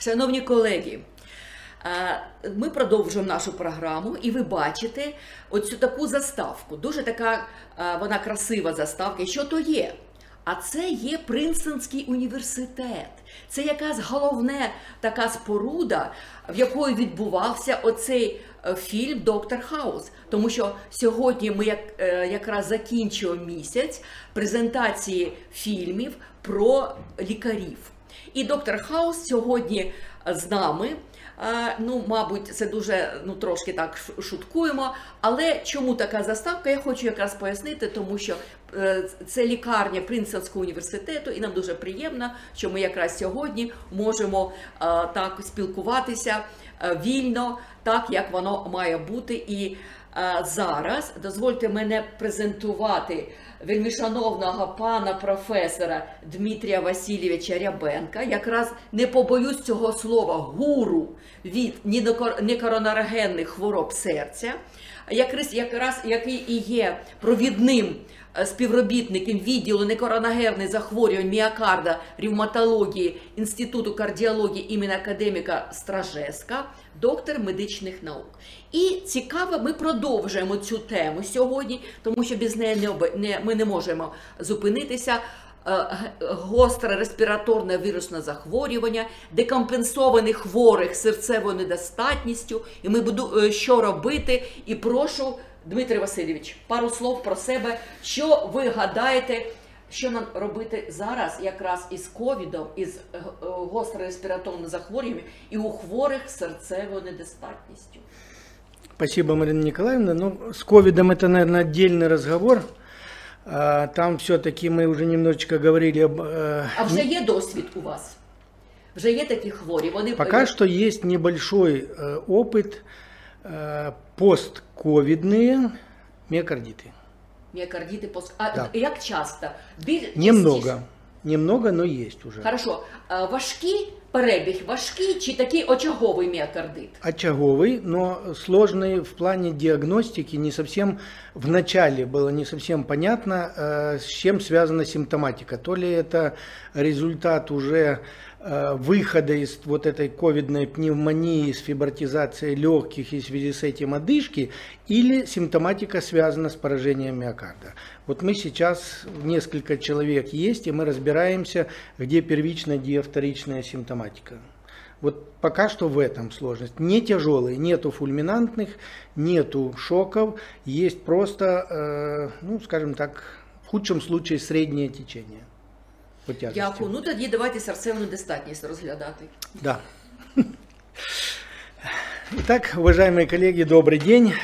Шановні колеги, е, ми продовжуємо нашу програму, і ви бачите оцю таку заставку. Дуже така е, вона красива заставка. Що то є? А це є Принстонський університет. Це якась головна така споруда, в якої відбувався оцей е, фільм Доктор Хаус. Тому що сьогодні ми як, якраз закінчуємо місяць презентації фільмів про лікарів. І доктор Хаус сьогодні з нами. Е, Ну, мабуть, це дуже ну трошки так шуткуємо. Але чому така заставка? Я хочу якраз пояснити, тому що е, це лікарня Принстонського університету, і нам дуже приємно, що ми якраз сьогодні можемо е, так спілкуватися е, вільно, так як воно має бути. І е, зараз дозвольте мене презентувати вельмишановного пана професора Дмитрія Васильовича Рябенка, якраз не побоюсь цього слова гуру від некоронарогенних хвороб серця, якраз, який і є провідним е, співробітником відділу некоронагенних захворювань міокарда, ревматології Інституту кардіології імені академіка Стражеска, доктор медичних наук. І цікаво, ми продовжуємо цю тему сьогодні, тому що без неї не, ми не можемо зупинитися. Е, Гостре респіраторне вірусне захворювання, декомпенсованих хворих серцевою недостатністю. І ми буду е, що робити. І прошу, Дмитрий Васильович, пару слов про себе. Що ви гадаєте, що нам робити зараз, якраз із ковідом, із е, е, гостро респіраторним захворюванням і у хворих з серцевою недостатністю? Спасибо, Марина Николаевна. Ну, с ковидом это, наверное, отдельный разговор. А, Там все-таки мы уже немножечко говорили об... э, А вже є досвід у вас? Вже є такі хворі? Вони Пока что есть небольшой э, опыт э, постковидные миокардиты. міокардіти пост. А Да. як часто? Біль... Немного. Немного, но есть уже. Хорошо. А важкий перебіг, важкий чи такий очаговий міокардит? Очаговый, но сложный в плане диагностики. Не совсем в начале было не совсем понятно, э, с чем связана симптоматика. То ли это результат уже э, выхода из вот этой ковидной пневмонии с фибротизацией легких и в связи с этим одышки, или симптоматика связана с поражением миокарда. Вот мы сейчас, несколько человек есть, и мы разбираемся, где первичная, где вторичная симптоматика. Вот пока что в этом сложность. Не тяжелые, нету фульминантных, нету шоков, есть просто, э, ну, скажем так, в худшем случае среднее течение. По тяжести. Дякую. Ну тоді давайте серцеву недостатність розглядати. Да. Итак, уважаемые коллеги, добрый день.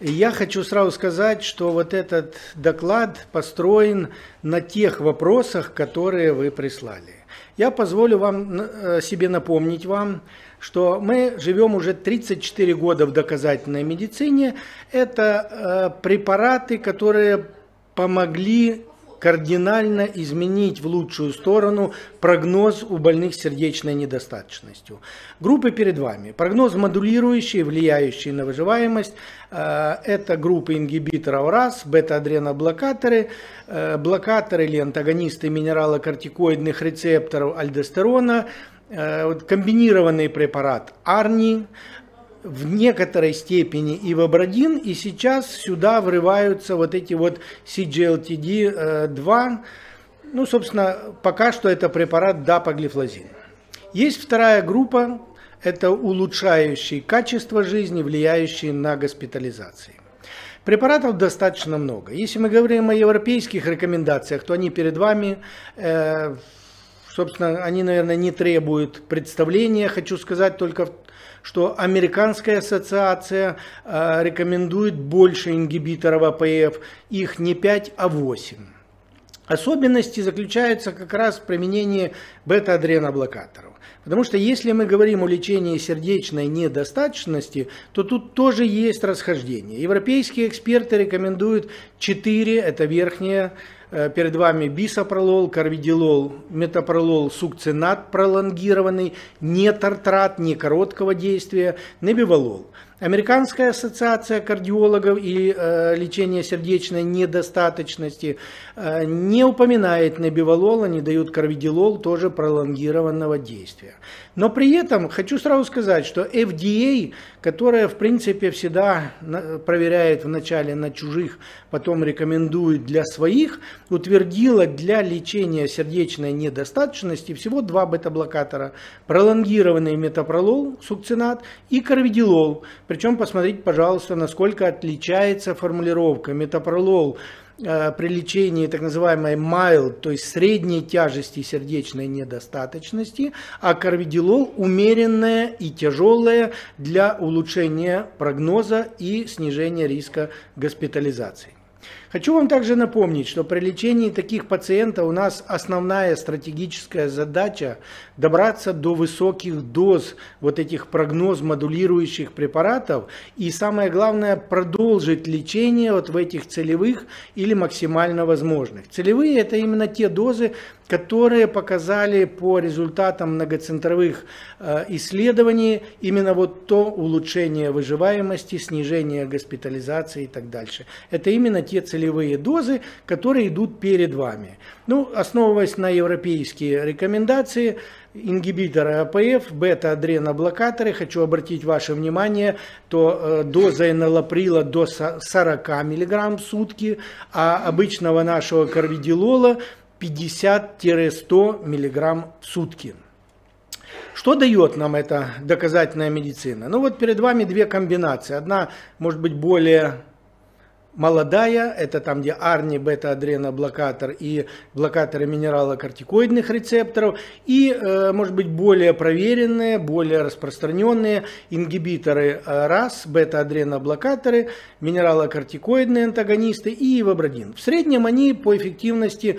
Я хочу сразу сказать, что вот этот доклад построен на тех вопросах, которые вы прислали. Я позволю вам э, себе напомнить вам, что мы живем уже 34 года в доказательной медицине. Это э, препараты, которые помогли кардинально изменить в лучшую сторону прогноз у больных сердечной недостаточностью. Группы перед вами. Прогноз модулирующий, влияющий на выживаемость. Э, Это группы ингибиторов РАС, бета-адреноблокаторы, э, блокаторы или антагонисты минералокортикоидных рецепторов альдостерона, э, комбинированный препарат АРНИ, в некоторой степени ивабрадин, и сейчас сюда врываются вот эти вот CGLTD-2. Ну, собственно, пока что это препарат дапоглифлозин. Есть вторая группа, это улучшающие качество жизни, влияющие на госпитализации. Препаратов достаточно много. Если мы говорим о европейских рекомендациях, то они перед вами. Э, собственно, они, наверное, не требуют представления. Хочу сказать только, что Американская ассоциация э, рекомендует больше ингибиторов АПФ. Их не 5, а 8. Особенности заключаются как раз в применении бета-адреноблокаторов. Потому что если мы говорим о лечении сердечной недостаточности, то тут тоже есть расхождение. Европейские эксперты рекомендуют 4, это верхняя э, перед вами бисопролол, карвидилол, метапролол, сукцинат пролонгированный, не тартрат, не короткого действия, небивалол. Американская ассоциация кардиологов и э, лечения сердечной недостаточности э, не упоминает небивалол, они дают карвидилол, тоже пролонгированного действия. Но при этом хочу сразу сказать, что FDA, которая в принципе всегда проверяет вначале на чужих, потом рекомендует для своих, утвердила для лечения сердечной недостаточности всего два бета-блокатора. Пролонгированный метапролол, сукцинат и карвидилол. Причем посмотрите, пожалуйста, насколько отличается формулировка. Метапролол при лечении так называемой mild, то есть средней тяжести сердечной недостаточности, а карвидилол умеренная и тяжелая для улучшения прогноза и снижения риска госпитализации. Хочу вам также напомнить, что при лечении таких пациентов у нас основная стратегическая задача добраться до высоких доз вот этих прогноз-модулирующих препаратов и самое главное продолжить лечение вот в этих целевых или максимально возможных. Целевые это именно те дозы, которые показали по результатам многоцентровых э, исследований именно вот то улучшение выживаемости, снижение госпитализации и так дальше. Это именно те целевые дозы, которые идут перед вами. Ну, основываясь на европейские рекомендации, ингибиторы АПФ, бета-адреноблокаторы, хочу обратить ваше внимание, то э, доза энолаприла до 40 мг в сутки, а обычного нашего карвидилола 50-100 мг в сутки. Что дает нам эта доказательная медицина? Ну вот перед вами две комбинации. Одна может быть более молодая, это там, где арни, бета-адреноблокатор и блокаторы минералокортикоидных рецепторов, и, э, может быть, более проверенные, более распространенные ингибиторы э, РАС, бета-адреноблокаторы, минералокортикоидные антагонисты и ивабрадин. В среднем они по эффективности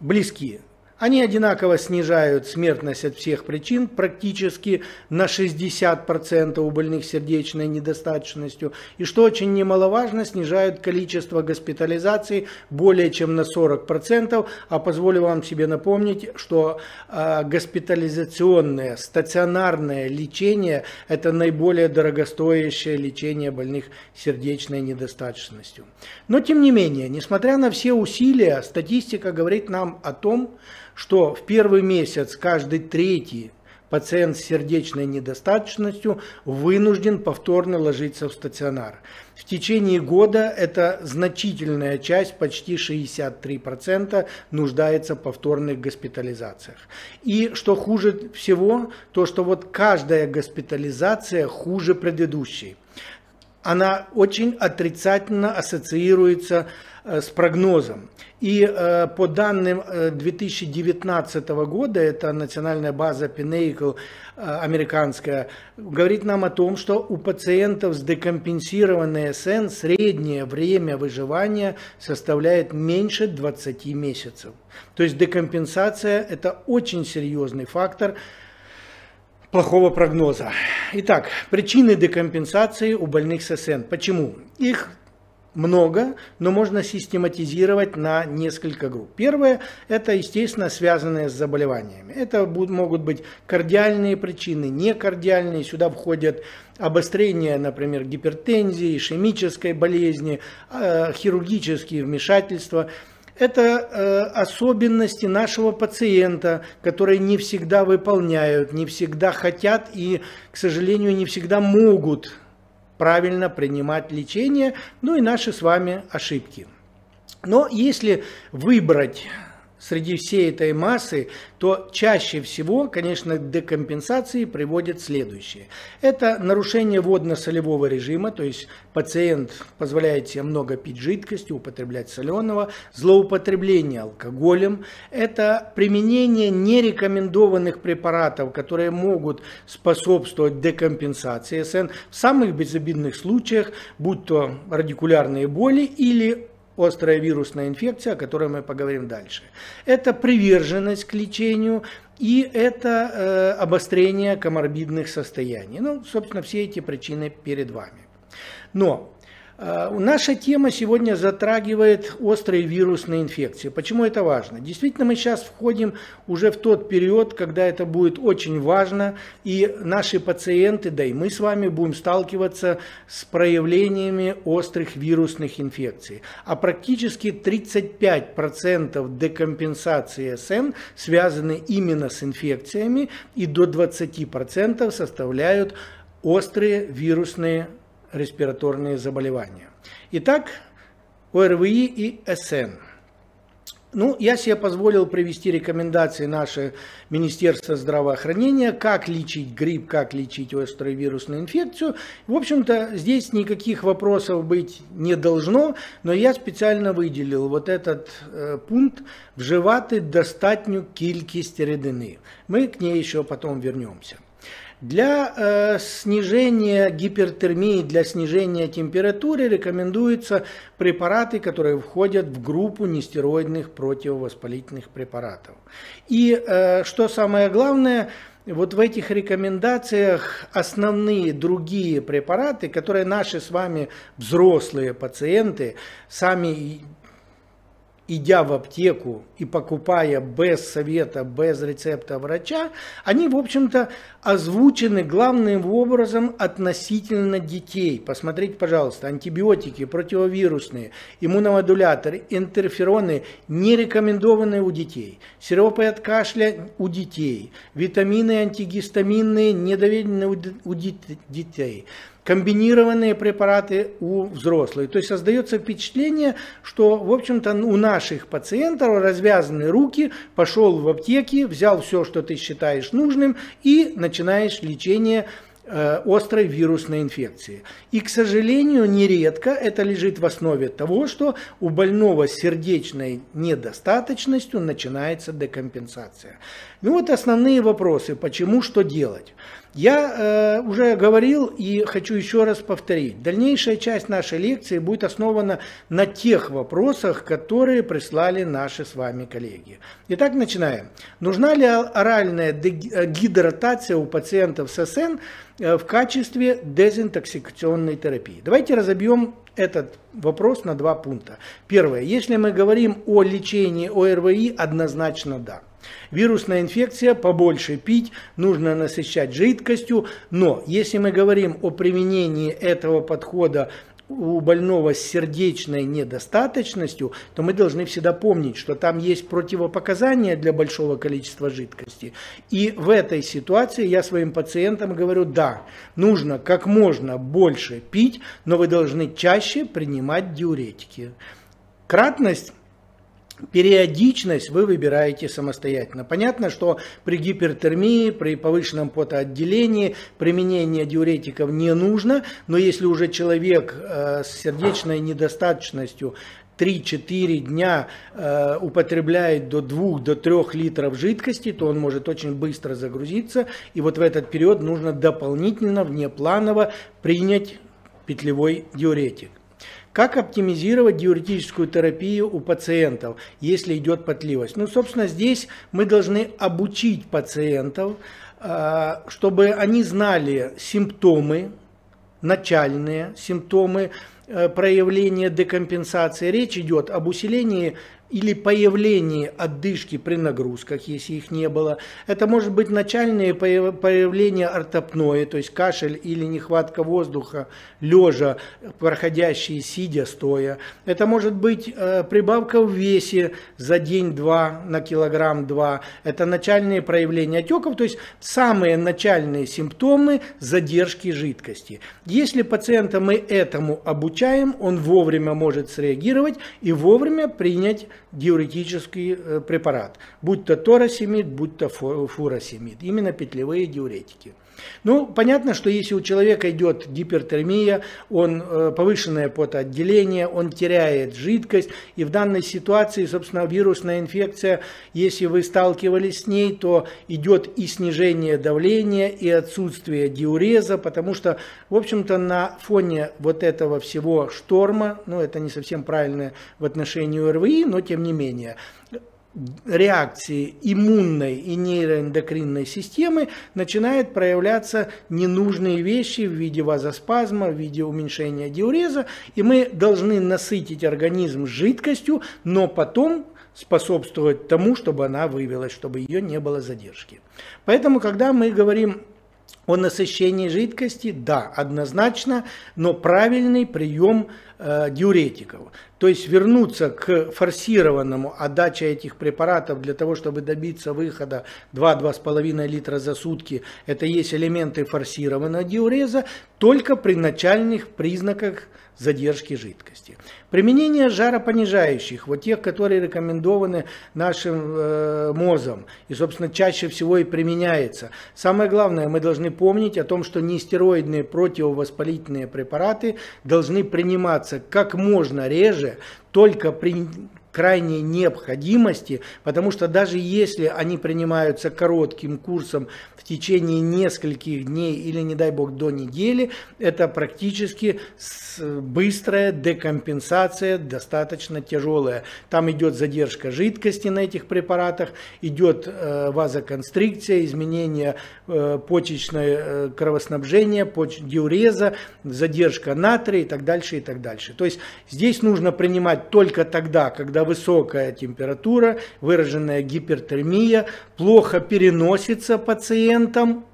близки. Они одинаково снижают смертность от всех причин практически на 60% у больных сердечной недостаточностью. И что очень немаловажно, снижают количество госпитализаций более чем на 40%. А позволю вам себе напомнить, что э, госпитализационное, стационарное лечение – это наиболее дорогостоящее лечение больных сердечной недостаточностью. Но тем не менее, несмотря на все усилия, статистика говорит нам о том, что в первый месяц каждый третий пациент с сердечной недостаточностью вынужден повторно ложиться в стационар. В течение года эта значительная часть, почти 63%, нуждается в повторных госпитализациях. И что хуже всего, то что вот каждая госпитализация хуже предыдущей. Она очень отрицательно ассоциируется Э, с прогнозом. И э, по данным 2019 э, года, это национальная база Pinnacle американская, говорит нам о том, что у пациентов с декомпенсированной СН среднее время выживания составляет меньше 20 месяцев. То есть декомпенсация – это очень серьезный фактор плохого прогноза. Итак, причины декомпенсации у больных с СН. Почему? Их много, но можно систематизировать на несколько групп. Первое – это, естественно, связанные с заболеваниями. Это будут, могут быть кардиальные причины, некардиальные. Сюда входят обострение, например, гипертензии, ишемической болезни, э, хирургические вмешательства. Это э, особенности нашего пациента, которые не всегда выполняют, не всегда хотят и, к сожалению, не всегда могут правильно принимать лечение, ну и наши с вами ошибки. Но если выбрать среди всей этой массы, то чаще всего, конечно, к декомпенсации приводит следующее. Это нарушение водно-солевого режима, то есть пациент позволяет себе много пить жидкости, употреблять соленого, злоупотребление алкоголем, это применение нерекомендованных препаратов, которые могут способствовать декомпенсации СН в самых безобидных случаях, будь то радикулярные боли или острая вирусная инфекция, о которой мы поговорим дальше. Это приверженность к лечению и это э, обострение коморбидных состояний. Ну, собственно, все эти причины перед вами. Но наша тема сегодня затрагивает острые вирусные инфекции. Почему это важно? Действительно, мы сейчас входим уже в тот период, когда это будет очень важно, и наши пациенты, да и мы с вами будем сталкиваться с проявлениями острых вирусных инфекций. А практически 35% декомпенсации СН связаны именно с инфекциями, и до 20% составляют острые вирусные респираторные заболевания. Итак, ОРВИ и СН. Ну, я себе позволил привести рекомендации нашего Министерства здравоохранения, как лечить грипп, как лечить острую вирусную инфекцию. В общем-то, здесь никаких вопросов быть не должно, но я специально выделил вот этот э, пункт «вживати достатню кількість рідини». Мы к ней еще потом вернемся. Для э, снижения гипертермии, для снижения температуры рекомендуются препараты, которые входят в группу нестероидных противовоспалительных препаратов. И э, что самое главное, вот в этих рекомендациях основные другие препараты, которые наши с вами взрослые пациенты сами идя в аптеку и покупая без совета, без рецепта врача, они, в общем-то, озвучены главным образом относительно детей. Посмотрите, пожалуйста, антибиотики, противовирусные, иммуномодуляторы, интерфероны не рекомендованы у детей. Сиропы от кашля у детей. Витамины антигистаминные не доверены у детей комбинированные препараты у взрослых. То есть создается впечатление, что, в общем-то, у наших пациентов развязаны руки, пошел в аптеки, взял все, что ты считаешь нужным, и начинаешь лечение э, острой вирусной инфекции. И, к сожалению, нередко это лежит в основе того, что у больного с сердечной недостаточностью начинается декомпенсация. Ну вот основные вопросы, почему, что делать. Я э, уже говорил и хочу еще раз повторить. Дальнейшая часть нашей лекции будет основана на тех вопросах, которые прислали наши с вами коллеги. Итак, начинаем. Нужна ли оральная э, гидратация у пациентов с СН э, в качестве дезинтоксикационной терапии? Давайте разобьем этот вопрос на два пункта. Первое. Если мы говорим о лечении ОРВИ, однозначно да. Вирусная инфекция, побольше пить, нужно насыщать жидкостью, но если мы говорим о применении этого подхода у больного с сердечной недостаточностью, то мы должны всегда помнить, что там есть противопоказания для большого количества жидкости. И в этой ситуации я своим пациентам говорю, да, нужно как можно больше пить, но вы должны чаще принимать диуретики. Кратность Периодичность вы выбираете самостоятельно. Понятно, что при гипертермии, при повышенном потоотделении применение диуретиков не нужно, но если уже человек э, с сердечной недостаточностью 3-4 дня э, употребляет до 2-3 литров жидкости, то он может очень быстро загрузиться. И вот в этот период нужно дополнительно, внепланово принять петлевой диуретик. Как оптимизировать диуретическую терапию у пациентов, если идет потливость? Ну, собственно, здесь мы должны обучить пациентов, а, чтобы они знали симптомы, начальные симптомы э, проявления декомпенсации. Речь идет об усилении или появление отдышки при нагрузках, если их не было. Это может быть начальное появление ортопное, то есть кашель или нехватка воздуха, лежа, проходящие сидя, стоя. Это может быть э, прибавка в весе за день-два на килограмм-два. Это начальные проявления отеков, то есть самые начальные симптомы задержки жидкости. Если пациента мы этому обучаем, он вовремя может среагировать и вовремя принять диуретический э, препарат, будь то торосемид, будь то фуросемид, именно петлевые диуретики. Ну, понятно, что если у человека идет гипертермия, он э, повышенное потоотделение, он теряет жидкость, и в данной ситуации, собственно, вирусная инфекция, если вы сталкивались с ней, то идет и снижение давления, и отсутствие диуреза, потому что, в общем-то, на фоне вот этого всего шторма, ну, это не совсем правильно в отношении РВИ, но тем не менее, реакции иммунной и нейроэндокринной системы начинают проявляться ненужные вещи в виде вазоспазма, в виде уменьшения диуреза, и мы должны насытить организм жидкостью, но потом способствовать тому, чтобы она вывелась, чтобы ее не было задержки. Поэтому, когда мы говорим о насыщении жидкости, да, однозначно, но правильный прием э, диуретиков. То есть вернуться к форсированному отдаче этих препаратов для того, чтобы добиться выхода 2-2,5 литра за сутки, это есть элементы форсированного диуреза, только при начальных признаках задержки жидкости. Применение жаропонижающих, вот тех, которые рекомендованы нашим э, МОЗом, и, собственно, чаще всего и применяется. Самое главное, мы должны помнить о том, что нестероидные противовоспалительные препараты должны приниматься как можно реже, только при крайней необходимости, потому что даже если они принимаются коротким курсом в течение нескольких дней или, не дай бог, до недели, это практически быстрая декомпенсация, достаточно тяжелая. Там идет задержка жидкости на этих препаратах, идет э, вазоконстрикция, изменение э, почечное э, кровоснабжения, поч диуреза, задержка натрия и так дальше, и так дальше. То есть здесь нужно принимать только тогда, когда высокая температура, выраженная гипертермия, плохо переносится пациентом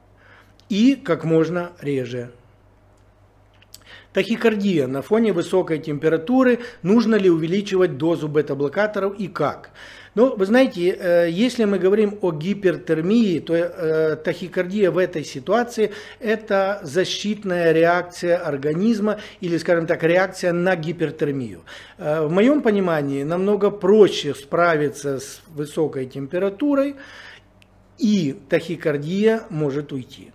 и как можно реже. Тахикардия на фоне высокой температуры, нужно ли увеличивать дозу бета-блокаторов и как? Ну, вы знаете, э, если мы говорим о гипертермии, то э, тахикардия в этой ситуации – это защитная реакция организма или, скажем так, реакция на гипертермию. Э, в моем понимании намного проще справиться с высокой температурой, и тахикардия может уйти.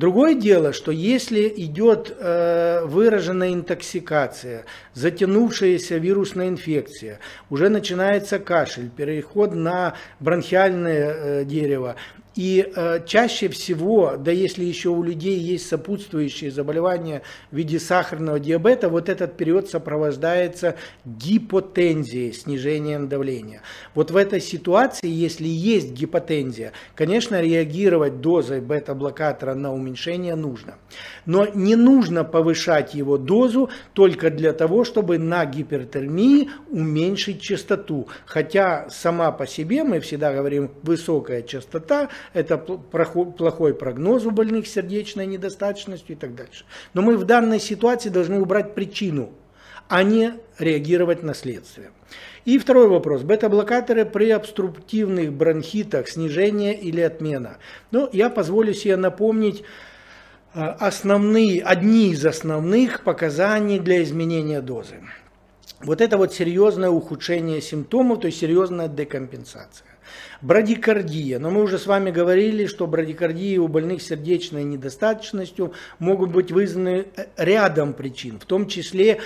Другое дело, что если идет э, выраженная интоксикация, затянувшаяся вирусная инфекция, уже начинается кашель, переход на бронхиальное э, дерево, и э, чаще всего, да если еще у людей есть сопутствующие заболевания в виде сахарного диабета, вот этот период сопровождается гипотензией, снижением давления. Вот в этой ситуации, если есть гипотензия, конечно, реагировать дозой бета-блокатора на уменьшение нужно. Но не нужно повышать его дозу только для того, чтобы на гипертермии уменьшить частоту. Хотя сама по себе, мы всегда говорим, высокая частота – это плохой прогноз у больных сердечной недостаточностью и так дальше. Но мы в данной ситуации должны убрать причину, а не реагировать на следствие. И второй вопрос. Бета-блокаторы при обструктивных бронхитах, снижение или отмена. Ну, я позволю себе напомнить э, основные, одни из основных показаний для изменения дозы. Вот это вот серьезное ухудшение симптомов, то есть серьезная декомпенсация. Брадикардия. Но мы уже с вами говорили, что брадикардии у больных сердечной недостаточностью могут быть вызваны э, рядом причин, в том числе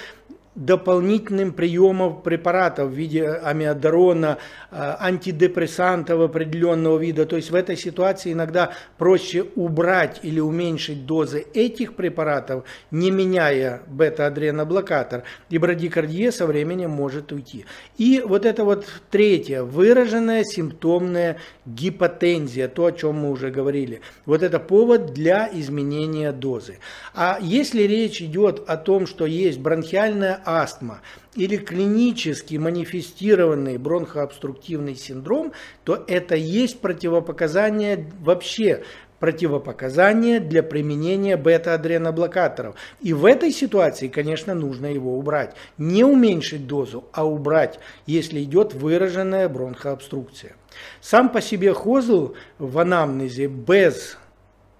дополнительным приемом препаратов в виде амиодарона, а, антидепрессантов определенного вида. То есть в этой ситуации иногда проще убрать или уменьшить дозы этих препаратов, не меняя бета-адреноблокатор, и брадикардия со временем может уйти. И вот это вот третье, выраженная симптомная гипотензия, то, о чем мы уже говорили. Вот это повод для изменения дозы. А если речь идет о том, что есть бронхиальная астма или клинически манифестированный бронхообструктивный синдром, то это есть противопоказание вообще противопоказание для применения бета-адреноблокаторов. И в этой ситуации, конечно, нужно его убрать. Не уменьшить дозу, а убрать, если идет выраженная бронхообструкция. Сам по себе хозл в анамнезе без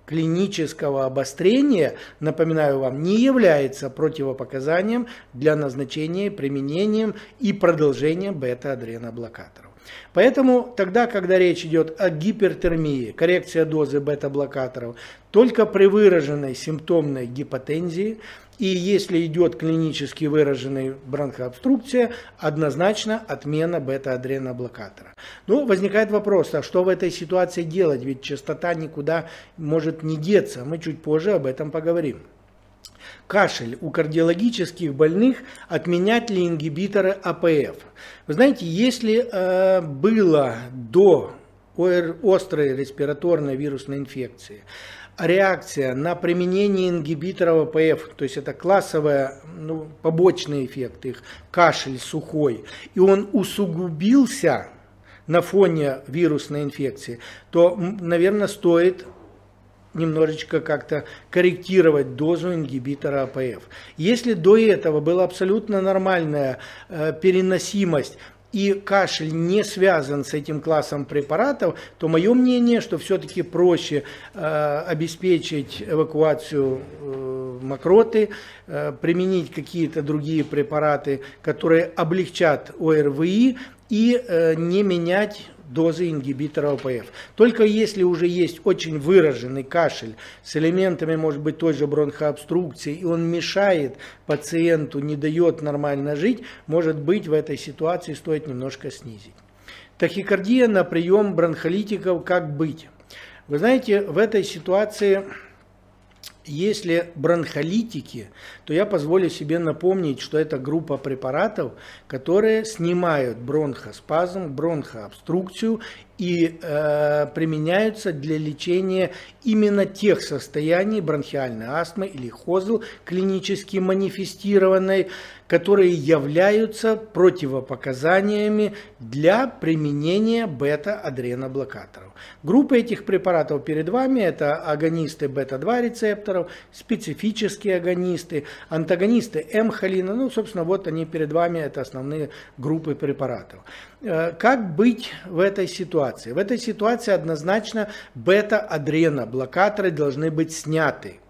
клинического обострения, напоминаю вам, не является противопоказанием для назначения, применения и продолжения бета-адреноблокаторов. Поэтому тогда, когда речь идет о гипертермии, коррекция дозы бета-блокаторов, только при выраженной симптомной гипотензии и если идет клинически выраженная бронхообструкция, однозначно отмена бета-адреноблокатора. Ну, возникает вопрос, а что в этой ситуации делать? Ведь частота никуда может не деться. Мы чуть позже об этом поговорим. кашель у кардиологических больных, отменять ли ингибиторы АПФ. Вы знаете, если э, было до острой респираторной вирусной инфекции реакция на применение ингибиторов АПФ, то есть это классовая, ну, побочный эффект их, кашель сухой, и он усугубился на фоне вирусной инфекции, то, наверное, стоит немножечко как-то корректировать дозу ингибитора АПФ. Если до этого была абсолютно нормальная э, переносимость и кашель не связан с этим классом препаратов, то мое мнение, что все-таки проще э, обеспечить эвакуацию э, мокроты, э, применить какие-то другие препараты, которые облегчат ОРВИ и э, не менять дозы ингибитора ОПФ. Только если уже есть очень выраженный кашель с элементами, может быть, той же бронхообструкции, и он мешает пациенту, не дает нормально жить, может быть, в этой ситуации стоит немножко снизить. Тахикардия на прием бронхолитиков как быть? Вы знаете, в этой ситуации если бронхолитики, то я позволю себе напомнить, что это группа препаратов, которые снимают бронхоспазм, бронхообструкцию и э, применяются для лечения именно тех состояний бронхиальной астмы или хозл клинически манифестированной, которые являются противопоказаниями для применения бета-адреноблокаторов. Группа этих препаратов перед вами – это агонисты бета-2 рецепторов, специфические агонисты, антагонисты М-холина. Ну, собственно, вот они перед вами – это основные группы препаратов. Э, как быть в этой ситуации? В этой ситуации однозначно бета-адреноблокаторы должны быть сняты.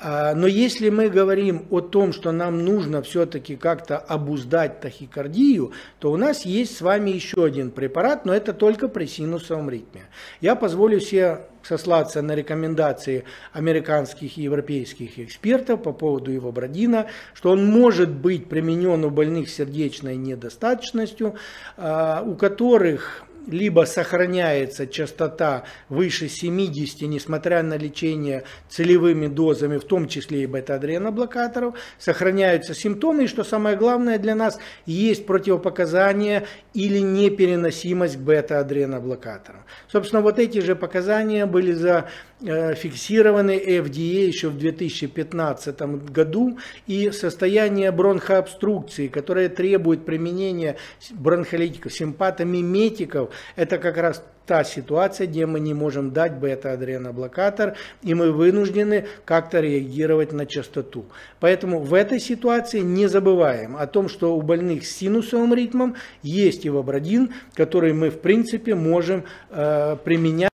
А, но если мы говорим о том, что нам нужно все-таки как-то обуздать тахикардию, то у нас есть с вами еще один препарат, но это только при синусовом ритме. Я позволю себе сослаться на рекомендации американских и европейских экспертов по поводу его бродина, что он может быть применен у больных сердечной недостаточностью, а, у которых либо сохраняется частота выше 70, несмотря на лечение целевыми дозами, в том числе и бета-адреноблокаторов, сохраняются симптомы, и что самое главное для нас, есть противопоказания или непереносимость к бета-адреноблокаторам. Собственно, вот эти же показания были зафиксированы FDA еще в 2015 году, и состояние бронхообструкции, которое требует применения бронхолитиков, симпатомиметиков, это как раз та ситуация, где мы не можем дать бета-адреноблокатор, и мы вынуждены как-то реагировать на частоту. Поэтому в этой ситуации не забываем о том, что у больных с синусовым ритмом есть ивабрадин, который мы в принципе можем э, применять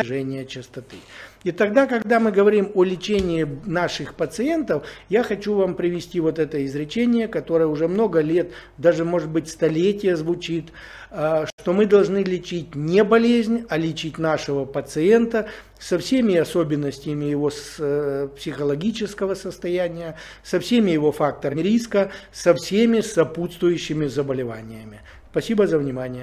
снижения частоты. И тогда, когда мы говорим о лечении наших пациентов, я хочу вам привести вот это изречение, которое уже много лет, даже может быть столетия звучит, а, что мы должны лечить не болезнь, а лечить нашего пациента со всеми особенностями его э, психологического состояния, со всеми его факторами риска, со всеми сопутствующими заболеваниями. Спасибо за внимание.